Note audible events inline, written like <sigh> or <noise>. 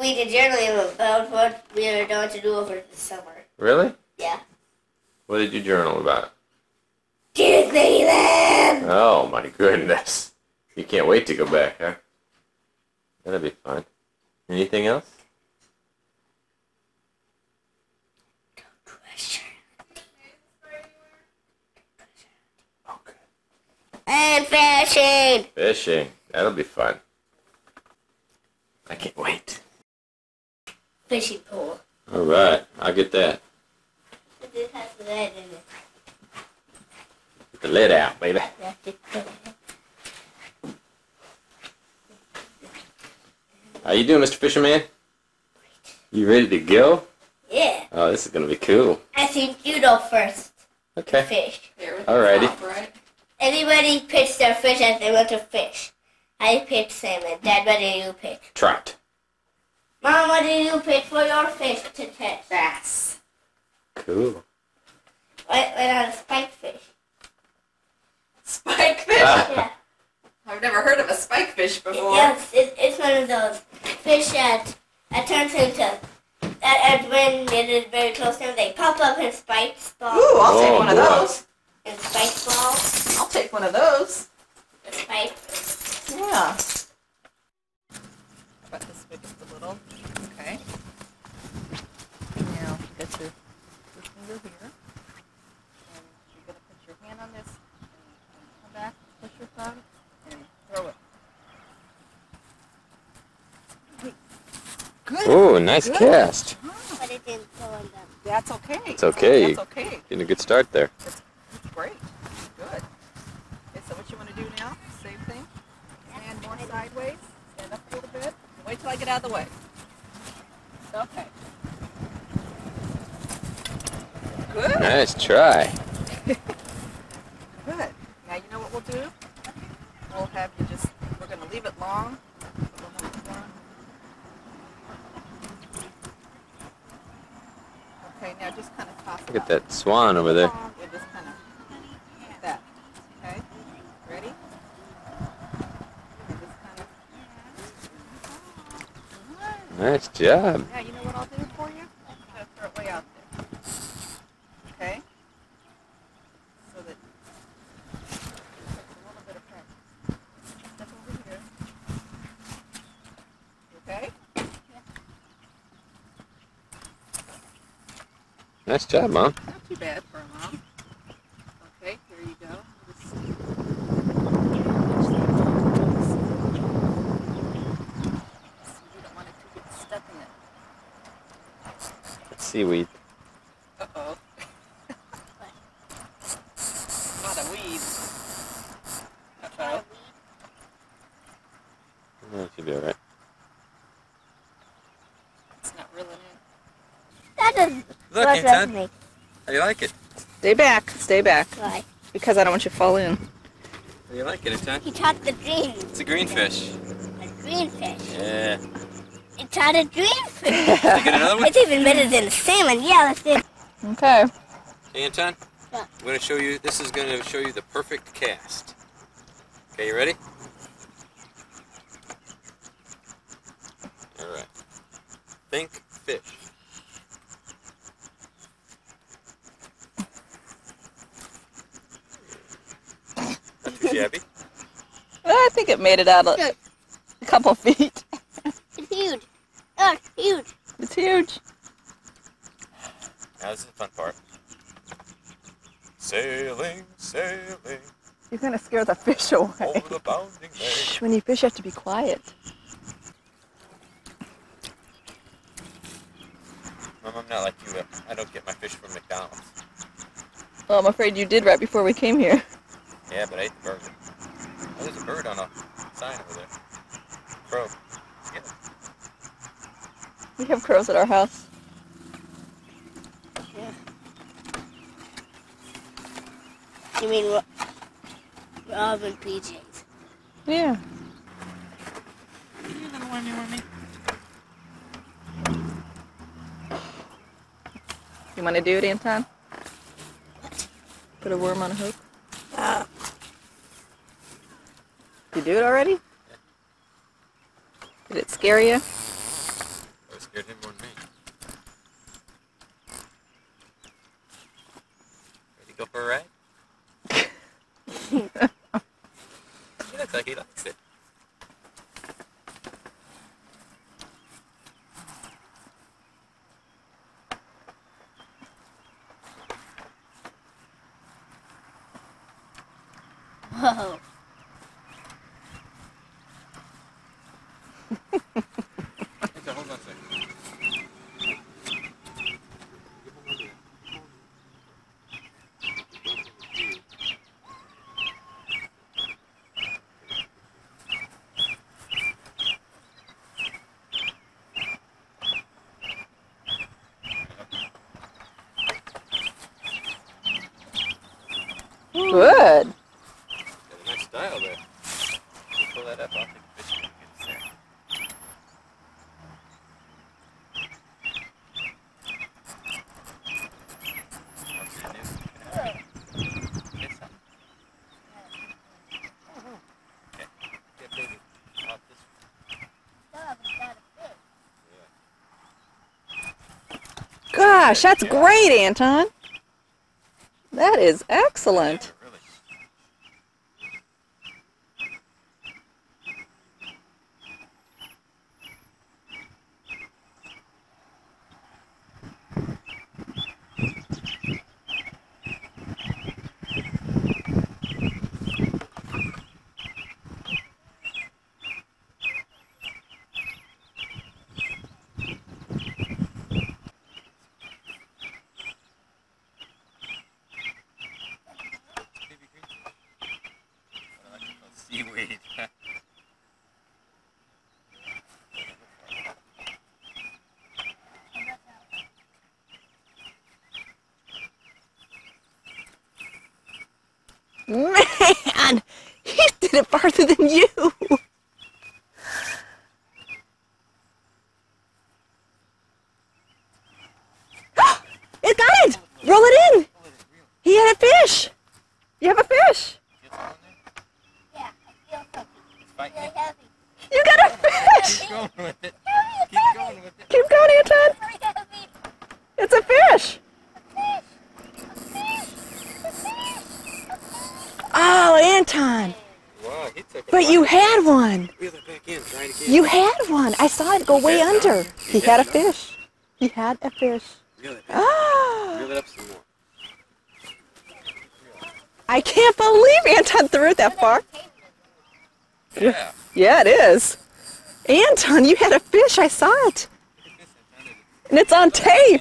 we did journaling about what we are going to do over the summer. Really? Yeah. What did you journal about? Disneyland! Oh my goodness. You can't wait to go back, huh? That'll be fun. Anything else? Okay. And fishing! Fishing. That'll be fun. I can't wait. Fishing pool. All right, I'll get that. This has lead in it. Get the lid out, baby. That's. How you doing, Mr. Fisherman? You ready to go? Yeah. Oh, this is gonna be cool. I think you know first. Okay. Fish. Here with Alrighty. the top, right? Everybody picks their fish as they want to fish. I picked salmon. Dad, what did you pick? Trout. Mom, what did you pick for your fish to catch? Bass. Cool. What, what on a spike fish? Spike fish. Ah. Yeah. I've never heard of a spike fish before. Yes, it, it's one of those fish that, that turns into that and when it is very close to them, they pop up in spikes balls. Ooh, I'll take Oh, one of boy. those. In spike balls. I'll take one of those. The spike. Yeah. But this way just a little. Okay. Now get your, your finger here. And you're gonna put your hand on this and come back, push your thumb, and throw it. Good. Oh, nice Good. cast. But it didn't go in them. That's okay. It's okay. That's okay. Getting a good start there. That's great. Good. Okay, so what you want to do now? Same thing. Stand more sideways. Stand up a little bit. Wait till I get out of the way. Okay. Good. Nice try. <laughs> Good. Now you know what we'll do? We'll have you just, we're going to leave it long. We'll have it long. Okay, now just kind of toss it Look at that swan over there. Long, kind of that. Okay? Ready? And just kind of. Nice job. Yeah, you know what I'll do for you? I'm gonna throw it way out there. Okay? So that it's a little bit of pressure. Step over here. You Okay? Nice job, Mom. Not too bad for a mom. Okay, here you go. Just- You don't want it to get stuck in. Seaweed. Uh-oh. <laughs> Not a weed. Uh-oh. That should be alright. It's not reeling in. That does Look, what does Anton. make How do you like it? Stay back. Stay back. why. Because I don't want you to fall in. How do you like it, Anton? He caught the green, It's a green fish. a green fish. Yeah. He caught a green <laughs> fish. Can get another one? it's even better than the salmon. Yeah, let's do it. Okay. Hey, Anton. Yeah. I'm going to show you, this is going to show you the perfect cast. Okay, you ready? Alright. Think fish. Not. I think it made it out a, a couple feet. It's huge. Oh, huge. It's huge. Now this is the fun part. Sailing, sailing You're going to scare the fish away. over the bounding lake. Shh, when you fish, you have to be quiet. Mom, I'm not like you. I don't get my fish from McDonald's. Well, I'm afraid you did right before we came here. Yeah, but I ate the burger. Oh, there's a bird on a sign over there. Crow. Yeah. We have crows at our house. You mean Ro- Robin PJs? Yeah. You little wormy wormy. You want to do it, Anton? Put a worm on a hook? Uh, You do it already? Did it scare you? Scared him more than me. Ready to go for a ride? <laughs> he looks like he likes it. Whoa. Okay, hold on a second. Good. Got a nice style there. Pull that up? I'll take a and get Gosh, that's great, Anton. That is excellent. Really. Baby green fish. What I like to call seaweed. Man, he did it farther than you. <gasps> it got it. Roll it in. He had a fish. You have a fish. Feel something there? Yeah, I feel something. You? got a fish. Keep going with it. Keep going with it. Keep going, Anton. It's a fish. A fish. A fish. A fish. A fish. Oh, Anton. But you had one. You had one. I saw it go way under. He had a fish. He had a fish. Ah. I can't believe Anton threw it that far. Yeah. Yeah, it is. Anton, you had a fish. I saw it. And it's on tape.